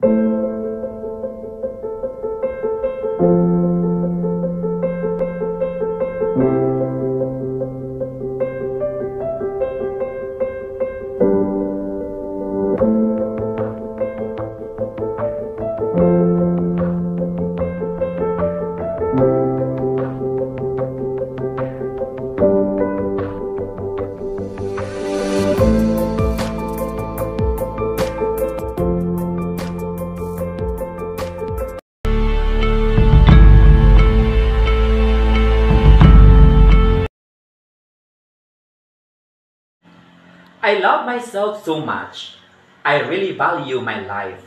you I love myself so much. I really value my life.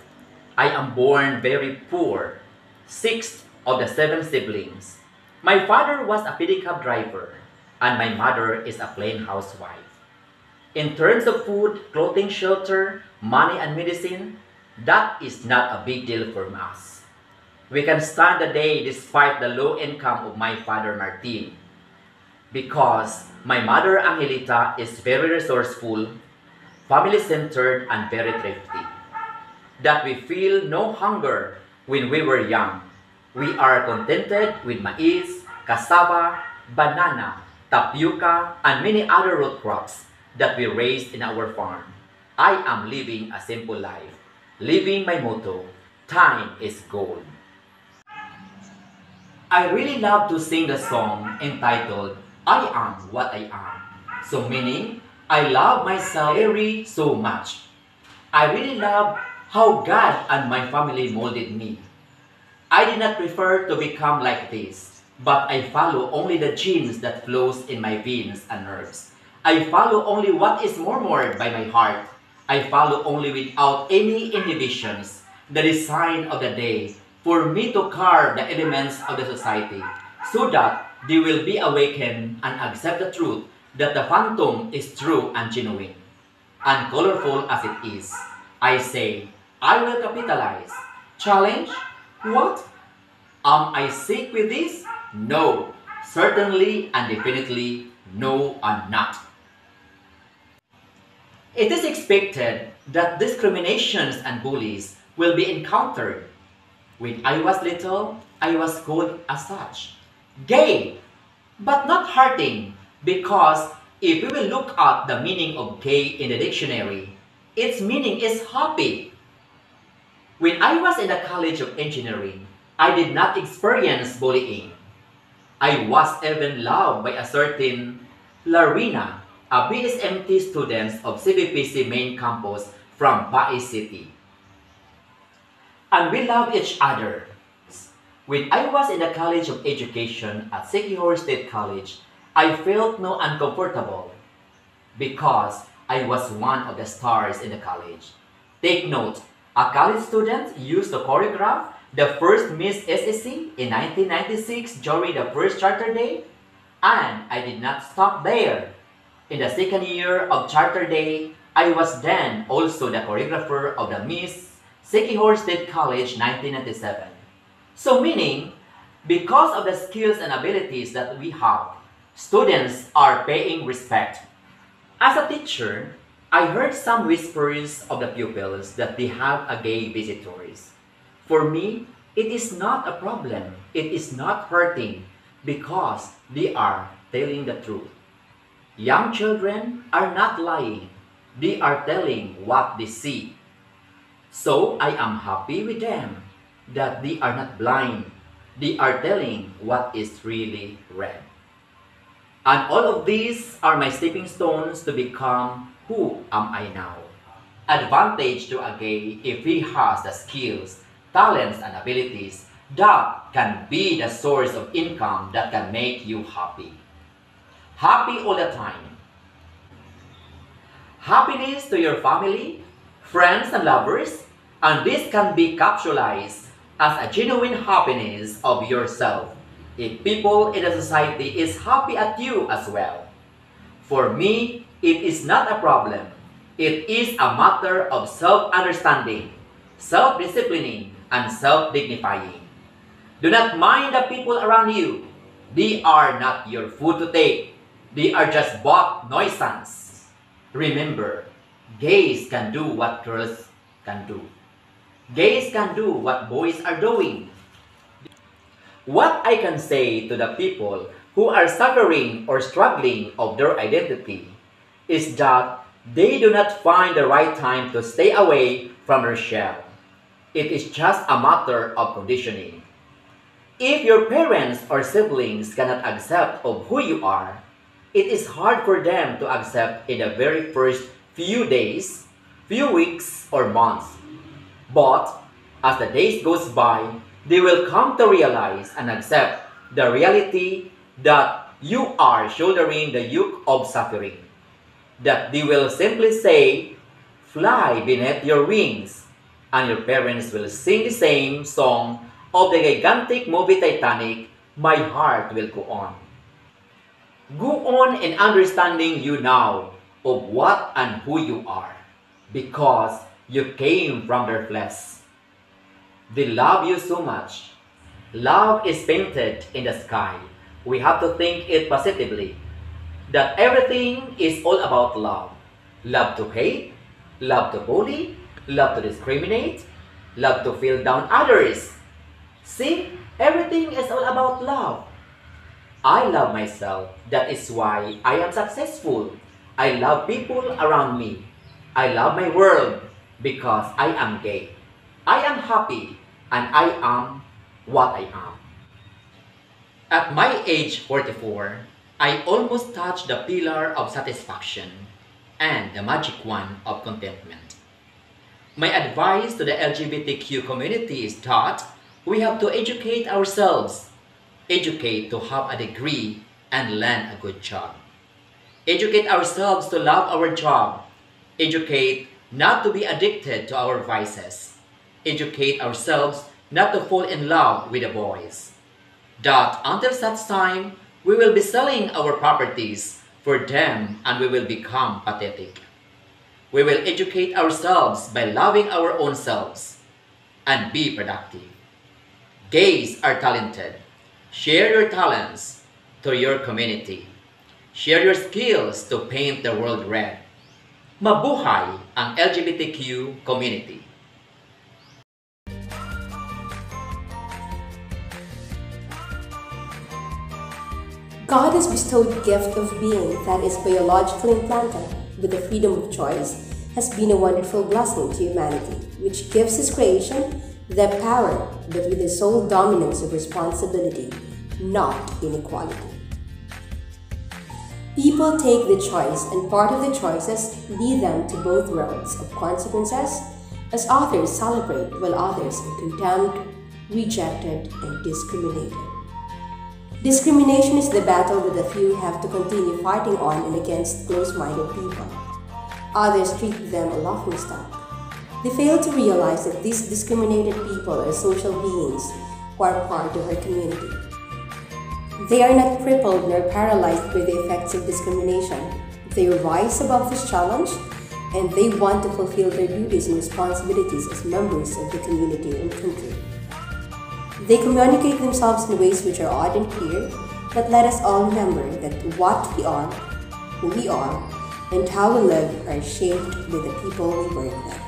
I am born very poor, sixth of the seven siblings. My father was a pedicab driver, and my mother is a plain housewife. In terms of food, clothing, shelter, money, and medicine, that is not a big deal for us. We can stand the day despite the low income of my father Martin. Because my mother Angelita is very resourceful, family-centered, and very thrifty. That we feel no hunger when we were young. We are contented with maize, cassava, banana, tapioca, and many other root crops that we raised in our farm. I am living a simple life, living my motto, time is gold. I really love to sing the song entitled I am what I am. So meaning, I love myself very so much. I really love how God and my family molded me. I did not prefer to become like this, but I follow only the genes that flows in my veins and nerves. I follow only what is murmured by my heart. I follow only without any inhibitions the design of the day for me to carve the elements of the society so that they will be awakened and accept the truth that the phantom is true and genuine, and colorful as it is. I say, I will capitalize. Challenge? What? Am I sick with this? No. Certainly and definitely, no, I'm not. It is expected that discriminations and bullies will be encountered. When I was little, I was called as such gay, but not hurting because if we will look at the meaning of gay in the dictionary, its meaning is happy. When I was in the College of Engineering, I did not experience bullying. I was even loved by a certain Larina, a BSMT student of CBPC main campus from Pai City. And we love each other when I was in the College of Education at Siquijor State College, I felt no uncomfortable because I was one of the stars in the college. Take note, a college student used to choreograph the first Miss SSC in 1996 during the first charter day, and I did not stop there. In the second year of charter day, I was then also the choreographer of the Miss Siquijor State College 1997. So meaning, because of the skills and abilities that we have, students are paying respect. As a teacher, I heard some whispers of the pupils that they have a gay visitors. For me, it is not a problem. It is not hurting because they are telling the truth. Young children are not lying. They are telling what they see. So I am happy with them that they are not blind. They are telling what is really read. And all of these are my stepping stones to become who am I now. Advantage to a gay if he has the skills, talents, and abilities that can be the source of income that can make you happy. Happy all the time. Happiness to your family, friends, and lovers, and this can be capsulized as a genuine happiness of yourself if people in the society is happy at you as well. For me, it is not a problem. It is a matter of self-understanding, self-disciplining, and self-dignifying. Do not mind the people around you. They are not your food to take. They are just bought nuisance. Remember, gays can do what girls can do. Gays can do what boys are doing. What I can say to the people who are suffering or struggling of their identity is that they do not find the right time to stay away from their shell. It is just a matter of conditioning. If your parents or siblings cannot accept of who you are, it is hard for them to accept in the very first few days, few weeks, or months. But as the days goes by, they will come to realize and accept the reality that you are shouldering the yoke of suffering. That they will simply say, Fly beneath your wings, and your parents will sing the same song of the gigantic movie Titanic, My Heart Will Go On. Go on in understanding you now of what and who you are, because you came from their flesh. They love you so much. Love is painted in the sky. We have to think it positively. That everything is all about love. Love to hate, love to bully, love to discriminate, love to feel down others. See, everything is all about love. I love myself. That is why I am successful. I love people around me. I love my world because I am gay. I am happy and I am what I am. At my age 44, I almost touched the pillar of satisfaction and the magic one of contentment. My advice to the LGBTQ community is that we have to educate ourselves educate to have a degree and land a good job. Educate ourselves to love our job. Educate not to be addicted to our vices. Educate ourselves not to fall in love with the boys. That until such time, we will be selling our properties for them and we will become pathetic. We will educate ourselves by loving our own selves and be productive. Gays are talented. Share your talents to your community. Share your skills to paint the world red. Mabuhay ang LGBTQ community. God has bestowed the gift of being that is biologically implanted with the freedom of choice has been a wonderful blessing to humanity, which gives His creation the power, but with the sole dominance of responsibility, not inequality. People take the choice, and part of the choices lead them to both roads of consequences, as others celebrate while others are condemned, rejected, and discriminated. Discrimination is the battle that the few have to continue fighting on and against close minded people. Others treat them a laughing stock they fail to realize that these discriminated people are social beings who are part of our community. They are not crippled nor paralyzed by the effects of discrimination. They rise above this challenge and they want to fulfill their duties and responsibilities as members of the community and country. They communicate themselves in ways which are odd and clear, but let us all remember that what we are, who we are, and how we live are shaped by the people we work with.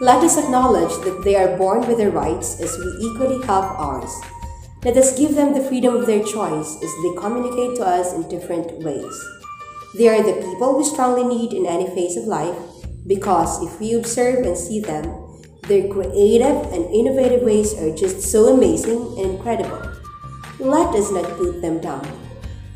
Let us acknowledge that they are born with their rights as we equally have ours. Let us give them the freedom of their choice as they communicate to us in different ways. They are the people we strongly need in any phase of life because if we observe and see them, their creative and innovative ways are just so amazing and incredible. Let us not put them down.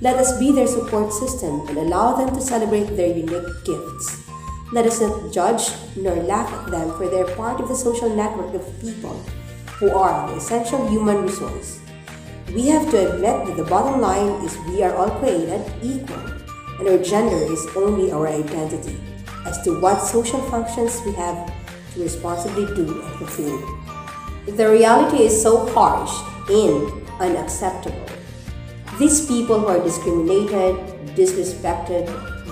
Let us be their support system and allow them to celebrate their unique gifts. Let us not judge nor laugh at them for they are part of the social network of people who are the essential human resource. We have to admit that the bottom line is we are all created equal and our gender is only our identity as to what social functions we have to responsibly do and fulfill. The reality is so harsh and unacceptable. These people who are discriminated, disrespected,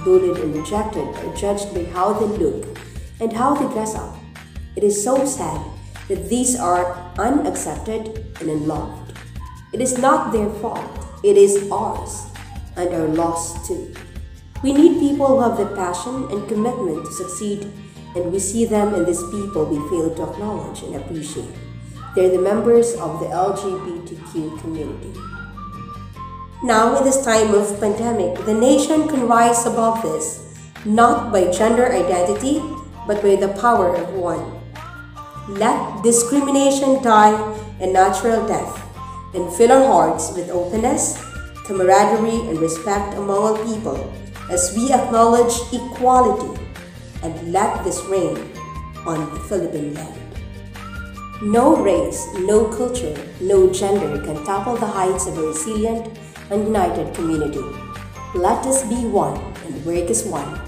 bullied and rejected are judged by how they look and how they dress up. It is so sad that these are unaccepted and unloved. It is not their fault, it is ours and our loss too. We need people who have the passion and commitment to succeed and we see them in these people we fail to acknowledge and appreciate. They're the members of the LGBTQ community. Now, in this time of pandemic, the nation can rise above this, not by gender identity, but by the power of one. Let discrimination die a natural death, and fill our hearts with openness, camaraderie, and respect among our people as we acknowledge equality and let this reign on the Philippine land. No race, no culture, no gender can topple the heights of a resilient and united community. Let us be one and work as one,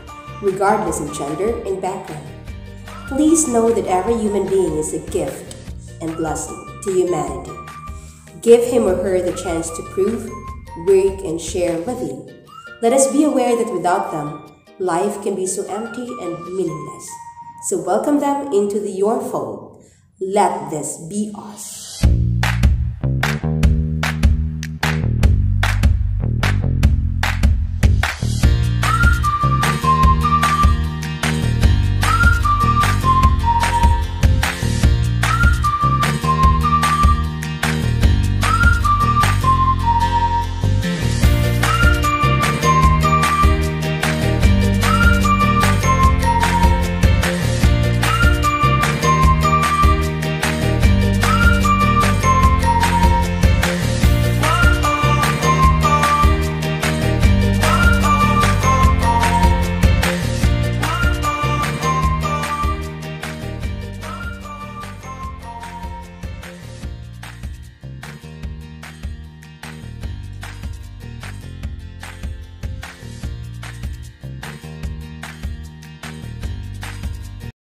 regardless of gender and background. Please know that every human being is a gift and blessing to humanity. Give him or her the chance to prove, work, and share with you. Let us be aware that without them, life can be so empty and meaningless. So welcome them into the, your fold. Let this be us.